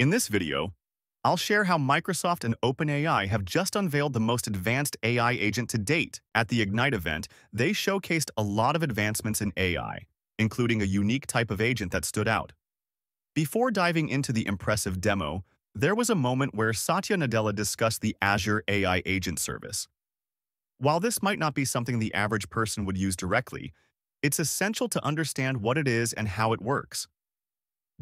In this video, I'll share how Microsoft and OpenAI have just unveiled the most advanced AI agent to date. At the Ignite event, they showcased a lot of advancements in AI, including a unique type of agent that stood out. Before diving into the impressive demo, there was a moment where Satya Nadella discussed the Azure AI Agent Service. While this might not be something the average person would use directly, it's essential to understand what it is and how it works.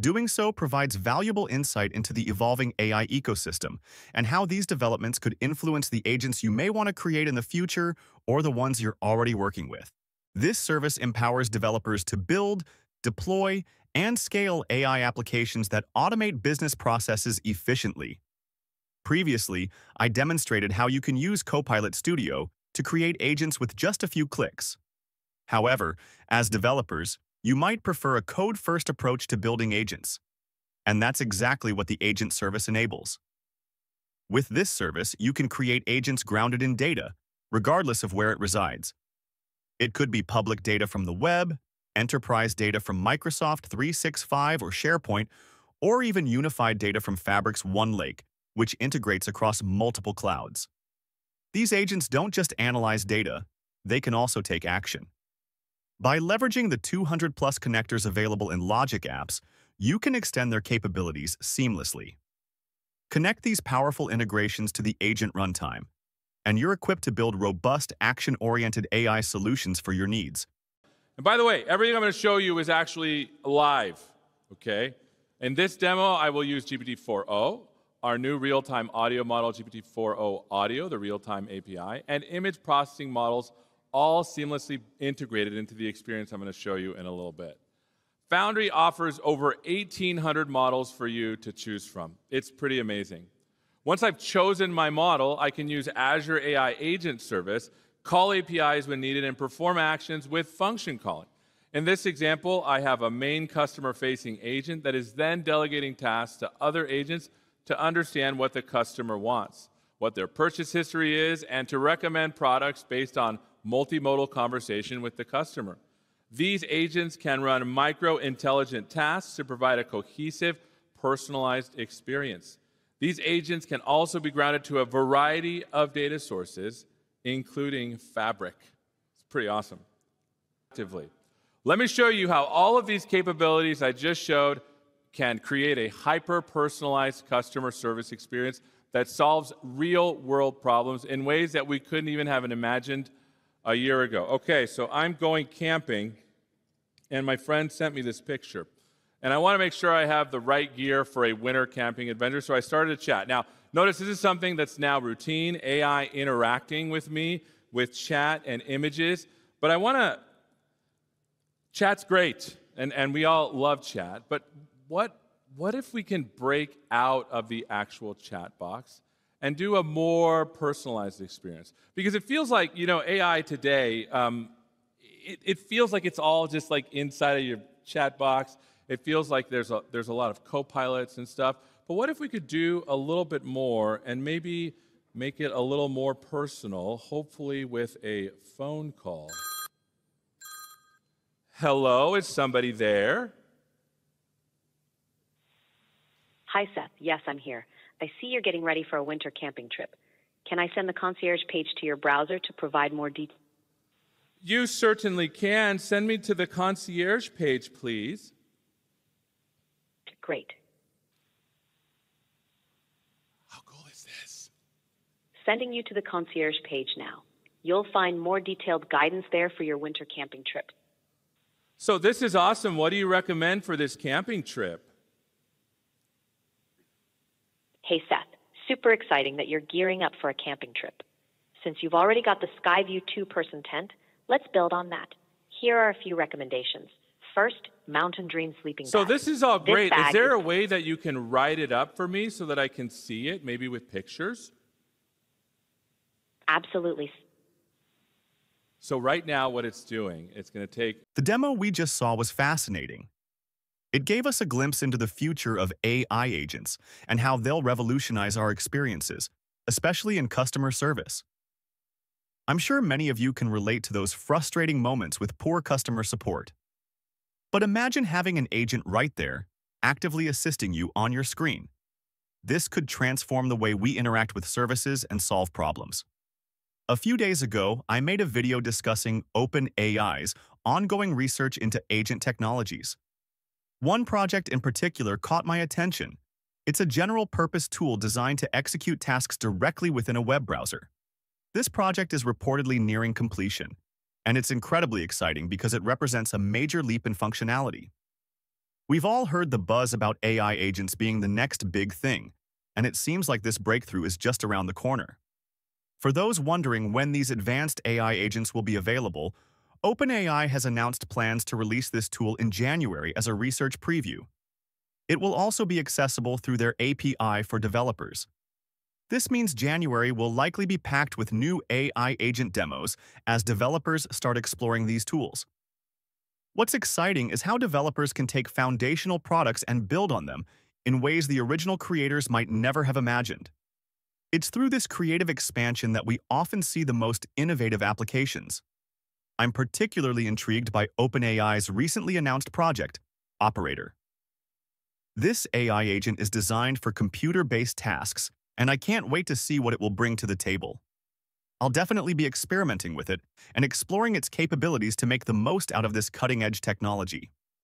Doing so provides valuable insight into the evolving AI ecosystem and how these developments could influence the agents you may want to create in the future or the ones you're already working with. This service empowers developers to build, deploy, and scale AI applications that automate business processes efficiently. Previously, I demonstrated how you can use Copilot Studio to create agents with just a few clicks. However, as developers, you might prefer a code-first approach to building agents. And that's exactly what the agent service enables. With this service, you can create agents grounded in data, regardless of where it resides. It could be public data from the web, enterprise data from Microsoft 365 or SharePoint, or even unified data from Fabric's OneLake, which integrates across multiple clouds. These agents don't just analyze data, they can also take action. By leveraging the 200 plus connectors available in Logic apps, you can extend their capabilities seamlessly. Connect these powerful integrations to the agent runtime, and you're equipped to build robust, action-oriented AI solutions for your needs. And by the way, everything I'm going to show you is actually live, okay? In this demo, I will use GPT-4o, our new real-time audio model, GPT-4o Audio, the real-time API, and image processing models all seamlessly integrated into the experience I'm going to show you in a little bit. Foundry offers over 1,800 models for you to choose from. It's pretty amazing. Once I've chosen my model, I can use Azure AI Agent Service, call APIs when needed, and perform actions with function calling. In this example, I have a main customer-facing agent that is then delegating tasks to other agents to understand what the customer wants, what their purchase history is, and to recommend products based on multimodal conversation with the customer. These agents can run micro-intelligent tasks to provide a cohesive, personalized experience. These agents can also be grounded to a variety of data sources, including Fabric. It's pretty awesome. Actively. Let me show you how all of these capabilities I just showed can create a hyper-personalized customer service experience that solves real-world problems in ways that we couldn't even have imagined a year ago. Okay, so I'm going camping, and my friend sent me this picture. And I want to make sure I have the right gear for a winter camping adventure, so I started a chat. Now, notice this is something that's now routine, AI interacting with me with chat and images. But I want to, chat's great, and, and we all love chat, but what, what if we can break out of the actual chat box and do a more personalized experience. Because it feels like, you know, AI today, um, it, it, feels like it's all just like inside of your chat box. It feels like there's a, there's a lot of co-pilots and stuff. But what if we could do a little bit more and maybe make it a little more personal, hopefully with a phone call? Hello, is somebody there? Hi, Seth. Yes, I'm here. I see you're getting ready for a winter camping trip. Can I send the concierge page to your browser to provide more details? You certainly can. Send me to the concierge page, please. Great. How cool is this? Sending you to the concierge page now. You'll find more detailed guidance there for your winter camping trip. So, this is awesome. What do you recommend for this camping trip? Hey, Seth, super exciting that you're gearing up for a camping trip. Since you've already got the Skyview two person tent, let's build on that. Here are a few recommendations. First, Mountain Dream sleeping so bag. So this is all great. Is there is a way that you can write it up for me so that I can see it, maybe with pictures? Absolutely. So right now what it's doing, it's going to take The demo we just saw was fascinating. It gave us a glimpse into the future of AI agents and how they'll revolutionize our experiences, especially in customer service. I'm sure many of you can relate to those frustrating moments with poor customer support. But imagine having an agent right there, actively assisting you on your screen, this could transform the way we interact with services and solve problems. A few days ago, I made a video discussing OpenAI's ongoing research into agent technologies. One project in particular caught my attention. It's a general-purpose tool designed to execute tasks directly within a web browser. This project is reportedly nearing completion, and it's incredibly exciting because it represents a major leap in functionality. We've all heard the buzz about AI agents being the next big thing, and it seems like this breakthrough is just around the corner. For those wondering when these advanced AI agents will be available, OpenAI has announced plans to release this tool in January as a research preview. It will also be accessible through their API for developers. This means January will likely be packed with new AI agent demos as developers start exploring these tools. What's exciting is how developers can take foundational products and build on them in ways the original creators might never have imagined. It's through this creative expansion that we often see the most innovative applications. I'm particularly intrigued by OpenAI's recently announced project, Operator. This AI agent is designed for computer-based tasks, and I can't wait to see what it will bring to the table. I'll definitely be experimenting with it and exploring its capabilities to make the most out of this cutting-edge technology.